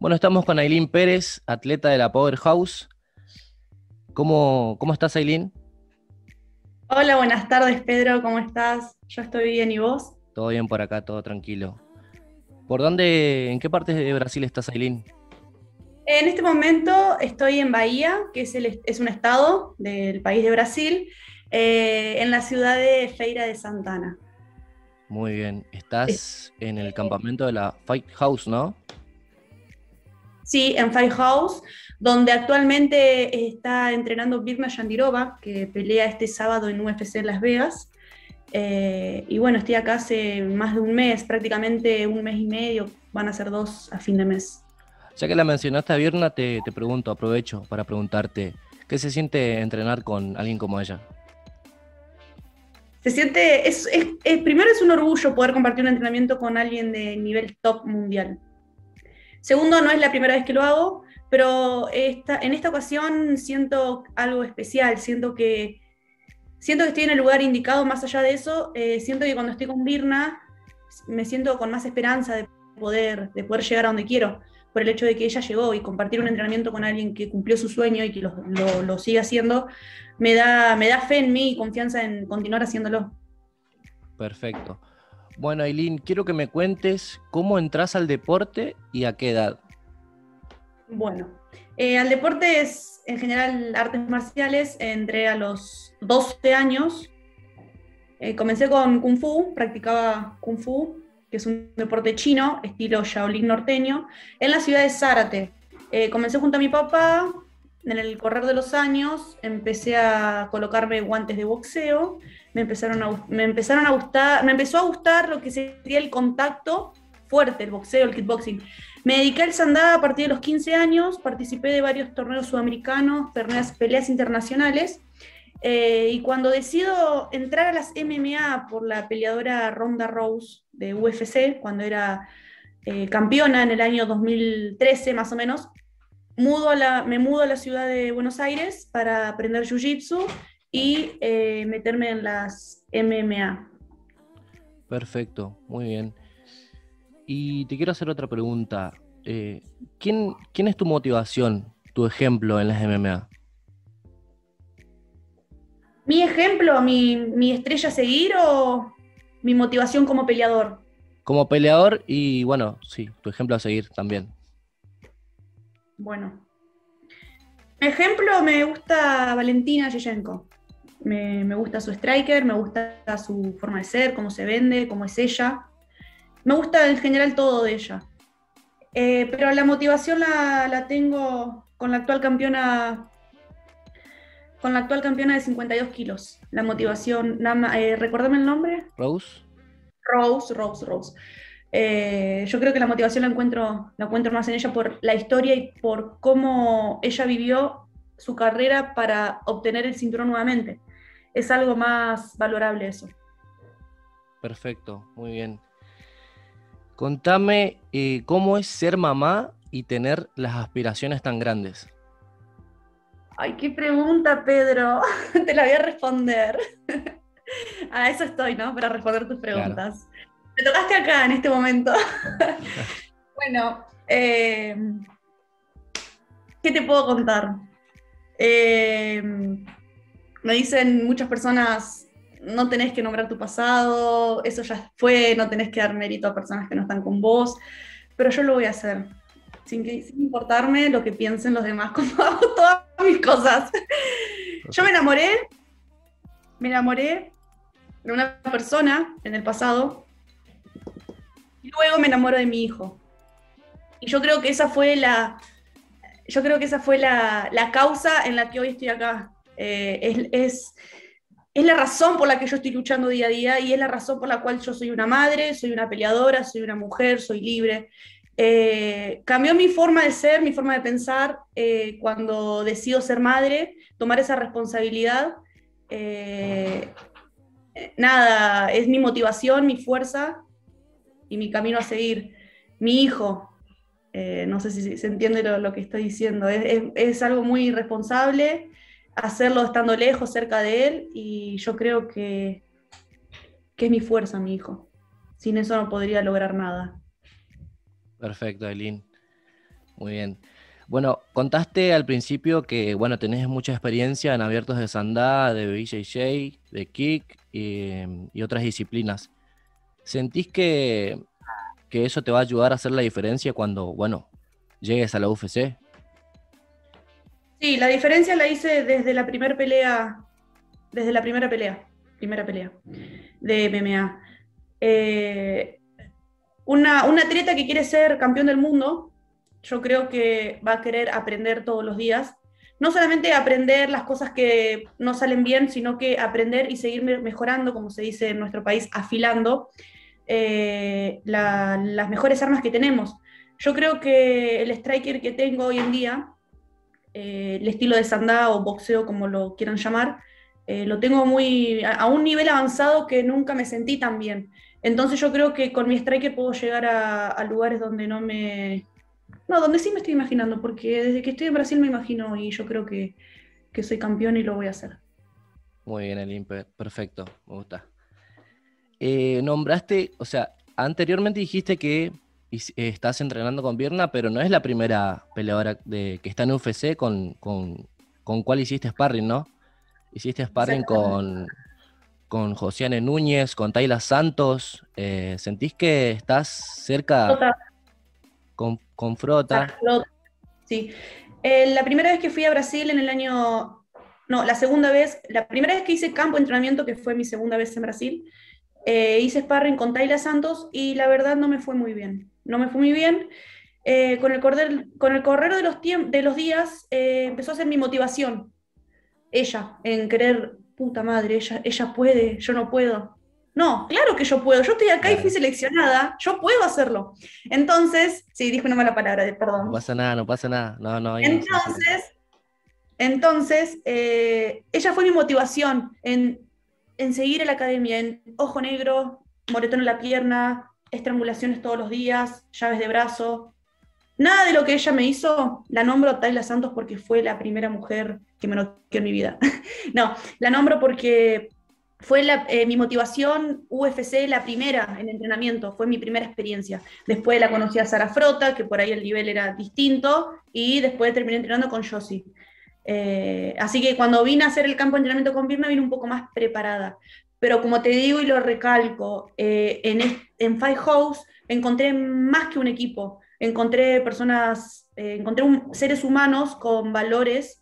Bueno, estamos con Aileen Pérez, atleta de la Powerhouse. ¿Cómo, cómo estás, Aileen? Hola, buenas tardes, Pedro. ¿Cómo estás? Yo estoy bien, ¿y vos? Todo bien por acá, todo tranquilo. ¿Por dónde, en qué parte de Brasil estás, Aileen? En este momento estoy en Bahía, que es, el, es un estado del país de Brasil, eh, en la ciudad de Feira de Santana. Muy bien. Estás en el campamento de la Fight House, ¿no? Sí, en Fight House, donde actualmente está entrenando Birna Yandirova, que pelea este sábado en UFC en Las Vegas. Eh, y bueno, estoy acá hace más de un mes, prácticamente un mes y medio, van a ser dos a fin de mes. Ya que la mencionaste a Birna, te, te pregunto, aprovecho para preguntarte, ¿qué se siente entrenar con alguien como ella? se siente, es, primero es un orgullo poder compartir un entrenamiento con alguien de nivel top mundial. Segundo, no es la primera vez que lo hago, pero en esta ocasión siento algo especial, siento que, siento que estoy en el lugar indicado, más allá de eso, eh, siento que cuando estoy con Birna me siento con más esperanza de poder, de poder llegar a donde quiero por el hecho de que ella llegó y compartir un entrenamiento con alguien que cumplió su sueño y que lo, sigue haciendo, me da, me da fe en mí y confianza en continuar haciéndolo. Perfecto. Bueno, Aileen, quiero que me cuentes cómo entras al deporte y a qué edad. Bueno, eh, al deporte es en general artes marciales, entré a los 12 años. Eh, comencé con Kung Fu, practicaba Kung Fu que es un deporte chino, estilo Shaolin norteño, en la ciudad de Zárate. Eh, comencé junto a mi papá, en el correr de los años empecé a colocarme guantes de boxeo, me empezaron a, me empezaron a gustar, me empezó a gustar lo que sería el contacto fuerte, el boxeo, el kickboxing. Me dediqué al sandá a partir de los 15 años, participé de varios torneos sudamericanos, peleas, internacionales, eh, y cuando decido entrar a las MMA por la peleadora Ronda Rose de UFC, cuando era eh, campeona en el año 2013 más o menos, mudo a la, me mudo a la ciudad de Buenos Aires para aprender Jiu-Jitsu y eh, meterme en las MMA. Perfecto, muy bien. Y te quiero hacer otra pregunta. ¿quién, ¿Quién es tu motivación, tu ejemplo en las MMA? ¿Mi ejemplo, mi, estrella a seguir o mi motivación como peleador? Como peleador y bueno, sí, tu ejemplo a seguir también. Bueno. Mi ejemplo me gusta Valentina Yellenko. Me, gusta su striker, me gusta su forma de ser, cómo se vende, cómo es ella. Me gusta en general todo de ella. Eh, pero la motivación la, la, tengo con la actual campeona con la actual campeona de 52 kilos. La motivación, eh, recuérdame el nombre. Rose. Rose, Rose, Rose. Eh, yo creo que la motivación la encuentro, la encuentro más en ella por la historia y por cómo ella vivió su carrera para obtener el cinturón nuevamente. Es algo más valorable eso. Perfecto, muy bien. Contame eh, cómo es ser mamá y tener las aspiraciones tan grandes. Ay, qué pregunta, Pedro. Te la voy a responder. a eso estoy, ¿no? Para responder tus preguntas. Me tocaste acá en este momento. bueno, eh, ¿qué te puedo contar? Eh, me dicen muchas personas, no tenés que nombrar tu pasado, eso ya fue, no tenés que dar mérito a personas que no están con vos, pero yo lo voy a hacer sin, importarme lo que piensen los demás, como hago todas mis cosas. Yo me enamoré, me enamoré de una persona en el pasado y luego me enamoro de mi hijo. Y yo creo que esa fue la, yo creo que esa fue la, causa en la que hoy estoy acá. Eh, es, es la razón por la que yo estoy luchando día a día y es la razón por la cual yo soy una madre, soy una peleadora, soy una mujer, soy libre. Eh, cambió mi forma de ser, mi forma de pensar eh, cuando decido ser madre, tomar esa responsabilidad. Nada, es mi motivación, mi fuerza y mi camino a seguir. Mi hijo, no sé si se entiende lo, que estoy diciendo, es, algo muy responsable hacerlo estando lejos, cerca de él, y yo creo que, que es mi fuerza, mi hijo. Sin eso no podría lograr nada. Perfecto, Aileen. Muy bien. Bueno, contaste al principio que, bueno, tenés mucha experiencia en abiertos de sandá, de BJJ, de kick y, otras disciplinas. ¿Sentís que, que, eso te va a ayudar a hacer la diferencia cuando, bueno, llegues a la UFC? Sí, la diferencia la hice desde la primera pelea, desde la primera pelea, primera pelea de MMA. Eh, una, una atleta que quiere ser campeón del mundo yo creo que va a querer aprender todos los días. No solamente aprender las cosas que no salen bien, sino que aprender y seguir mejorando, como se dice en nuestro país, afilando eh, las mejores armas que tenemos. Yo creo que el striker que tengo hoy en día, eh, el estilo de sandá o boxeo, como lo quieran llamar, eh, lo tengo muy a, un nivel avanzado que nunca me sentí tan bien. Entonces yo creo que con mi striker puedo llegar a lugares donde no me, no, donde sí me estoy imaginando, porque desde que estoy en Brasil me imagino y yo creo que, soy campeón y lo voy a hacer. Muy bien, Elin, perfecto, me gusta. Eh, nombraste, o sea, anteriormente dijiste que estás entrenando con Birna, pero no es la primera peleadora de, que está en UFC con, con, con cuál hiciste sparring, ¿no? Hiciste sparring con, con Josiane Núñez, con Tayla Santos. Eh, ¿Sentís que estás cerca? con, Frota. Sí. Eh, la primera vez que fui a Brasil en el año, no, la segunda vez, la primera vez que hice campo de entrenamiento, que fue mi segunda vez en Brasil, eh, hice sparring con Tayla Santos y la verdad no me fue muy bien. No me fue muy bien. Eh, con, el correr, con el correr de los, de los días empezó a ser mi motivación. Ella, en querer, puta madre, ella, ella puede, yo no puedo. No, claro que yo puedo. Yo estoy acá y fui seleccionada. Yo puedo hacerlo. Entonces, sí, dije una mala palabra, perdón. No pasa nada, no pasa nada. No, no. Entonces, entonces eh, ella fue mi motivación en, en seguir en la academia, en ojo negro, moretón en la pierna, estrangulaciones todos los días, llaves de brazo. Nada de lo que ella me hizo, la nombro Tayla Santos porque fue la primera mujer que me noqueó en mi vida. no, la nombro porque fue eh, mi motivación UFC la primera en entrenamiento, fue mi primera experiencia. Después la conocí a Sara Frota, que por ahí el nivel era distinto, y después terminé entrenando con Josie. Eh, así que cuando vine a hacer el campo de entrenamiento con Birna, vine un poco más preparada. Pero como te digo y lo recalco, eh, en, en Five House encontré más que un equipo, encontré personas, encontré seres humanos con valores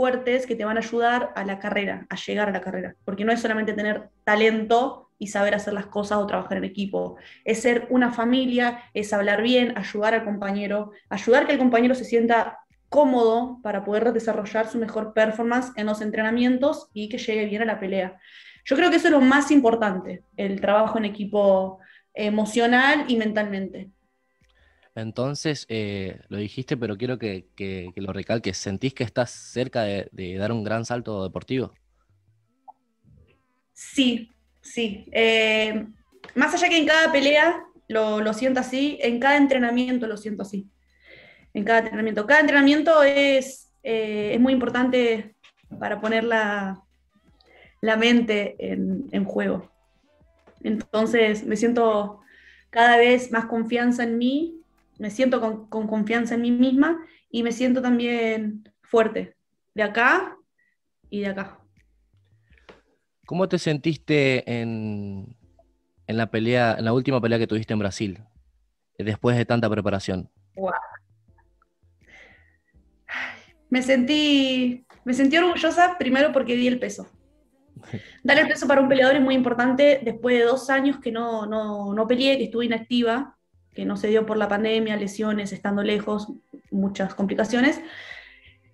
fuertes que te van a ayudar a la carrera, a llegar a la carrera. Porque no es solamente tener talento y saber hacer las cosas o trabajar en equipo. Es ser una familia, es hablar bien, ayudar al compañero, ayudar que el compañero se sienta cómodo para poder desarrollar su mejor performance en los entrenamientos y que llegue bien a la pelea. Yo creo que eso es lo más importante, el trabajo en equipo emocional y mentalmente. Entonces, eh, lo dijiste, pero quiero que, lo recalques. ¿Sentís que estás cerca de, dar un gran salto deportivo? Sí, sí. Eh, más allá que en cada pelea lo, siento así, en cada entrenamiento lo siento así. En cada entrenamiento. Cada entrenamiento es, eh, es muy importante para poner la, mente en, en juego. Entonces, me siento cada vez más confianza en mí me siento con, confianza en mí misma y me siento también fuerte, de acá y de acá. ¿Cómo te sentiste en, en, la pelea, en la última pelea que tuviste en Brasil, después de tanta preparación? Me sentí, me sentí orgullosa primero porque di el peso. Dar el peso para un peleador es muy importante después de dos años que no, no, no peleé, que estuve inactiva que no se dio por la pandemia, lesiones, estando lejos, muchas complicaciones.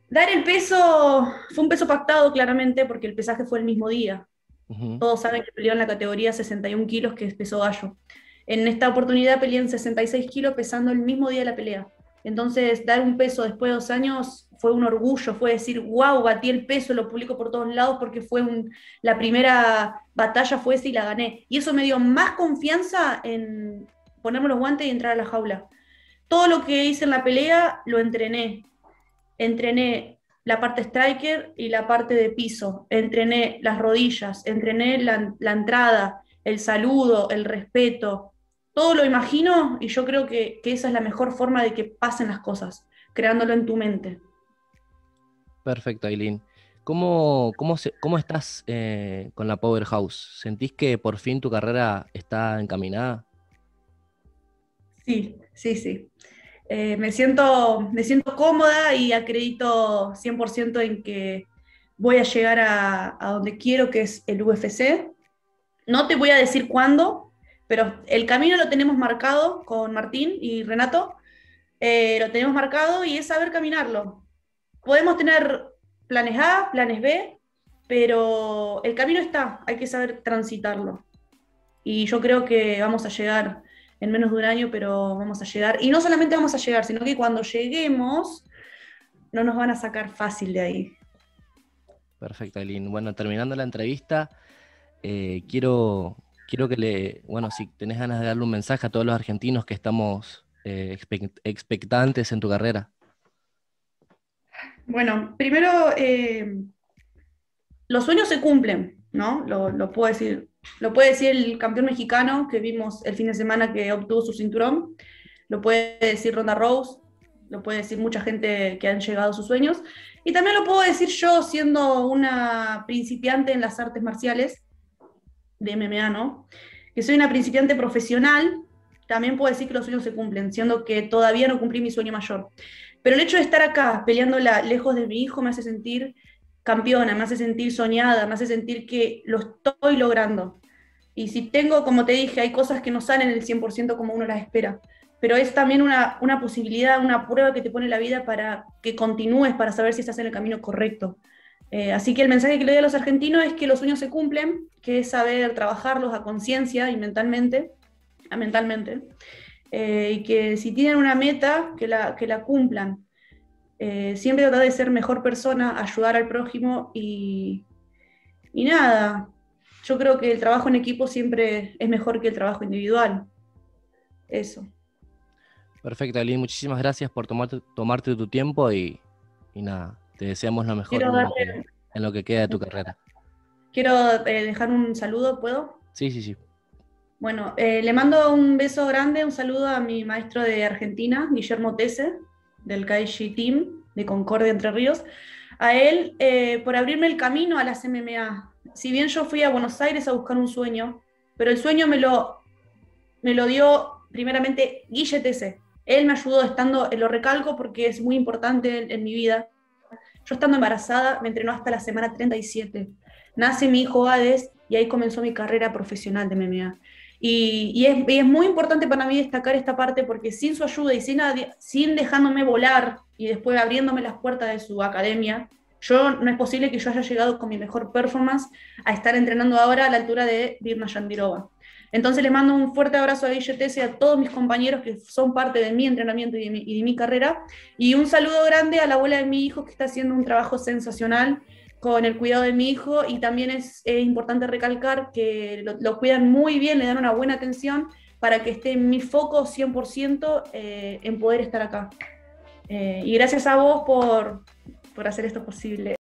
Dar el peso fue un peso pactado claramente porque el pesaje fue el mismo día. Todos saben que peleó en la categoría 61 kilos, que es peso gallo. En esta oportunidad peleé en 66 kilos pesando el mismo día de la pelea. Entonces, dar un peso después de dos años fue un orgullo, fue decir, wow, batí el peso, lo publico por todos lados porque fue la primera batalla fue esa y la gané. Y eso me dio más confianza en, ponerme los guantes y entrar a la jaula. Todo lo que hice en la pelea lo entrené. Entrené la parte striker y la parte de piso. Entrené las rodillas, entrené la, entrada, el saludo, el respeto. Todo lo imagino y yo creo que, esa es la mejor forma de que pasen las cosas, creándolo en tu mente. Perfecto, Aileen. ¿Cómo, cómo, estás eh, con la Powerhouse? ¿Sentís que por fin tu carrera está encaminada? Sí, sí, sí. Eh, me, siento, me siento cómoda y acredito 100% en que voy a llegar a, donde quiero, que es el UFC. No te voy a decir cuándo, pero el camino lo tenemos marcado con Martín y Renato. Eh, lo tenemos marcado y es saber caminarlo. Podemos tener planes A, planes B, pero el camino está, hay que saber transitarlo. Y yo creo que vamos a llegar en menos de un año, pero vamos a llegar. Y no solamente vamos a llegar, sino que cuando lleguemos, no nos van a sacar fácil de ahí. Perfecto, Aileen. Bueno, terminando la entrevista, eh, quiero, quiero que le, bueno, si tenés ganas de darle un mensaje a todos los argentinos que estamos eh, expectantes en tu carrera. Bueno, primero, eh, los sueños se cumplen, ¿no? Lo, puedo decir. Lo puede decir el campeón mexicano que vimos el fin de semana que obtuvo su cinturón. Lo puede decir Ronda Rose. Lo puede decir mucha gente que han llegado a sus sueños. Y también lo puedo decir yo siendo una principiante en las artes marciales de MMA, ¿no? Que soy una principiante profesional. También puedo decir que los sueños se cumplen, siendo que todavía no cumplí mi sueño mayor. Pero el hecho de estar acá peleándola lejos de mi hijo me hace sentir campeona, me hace sentir soñada, me hace sentir que lo estoy logrando. Y si tengo, como te dije, hay cosas que no salen el 100% como uno las espera, pero es también una, posibilidad, una prueba que te pone la vida para que continúes, para saber si estás en el camino correcto. Eh, así que el mensaje que le doy a los argentinos es que los sueños se cumplen, que es saber trabajarlos a conciencia y mentalmente, mentalmente, eh, y que si tienen una meta, que la, que la cumplan. Eh, siempre tratar de ser mejor persona, ayudar al prójimo y, y nada, yo creo que el trabajo en equipo siempre es mejor que el trabajo individual. Eso. Perfecto, Ali, muchísimas gracias por tomarte, tomarte tu tiempo y, nada, te deseamos lo mejor en, lo que, queda de tu carrera. Quiero eh, dejar un saludo, ¿puedo? Sí, sí, sí. Bueno, eh, le mando un beso grande, un saludo a mi maestro de Argentina, Guillermo Tese, del Kaishi Team de Concordia Entre Ríos, a él eh, por abrirme el camino a las MMA. Si bien yo fui a Buenos Aires a buscar un sueño, pero el sueño me lo, me lo dio primeramente Guille Tese. Él me ayudó estando, lo recalco porque es muy importante en, en mi vida. Yo estando embarazada me entrenó hasta la semana 37. Nace mi hijo Hades y ahí comenzó mi carrera profesional de MMA. Y, es, muy importante para mí destacar esta parte porque sin su ayuda y sin, sin dejándome volar y después abriéndome las puertas de su academia, yo no es posible que yo haya llegado con mi mejor performance a estar entrenando ahora a la altura de Birna Yandirova. Entonces les mando un fuerte abrazo a IGTS y a todos mis compañeros que son parte de mi entrenamiento y de mi, carrera. Y un saludo grande a la abuela de mi hijo que está haciendo un trabajo sensacional con el cuidado de mi hijo y también es, importante recalcar que lo, cuidan muy bien, le dan una buena atención para que esté mi foco 100% eh, en poder estar acá. Eh, y gracias a vos por, por hacer esto posible.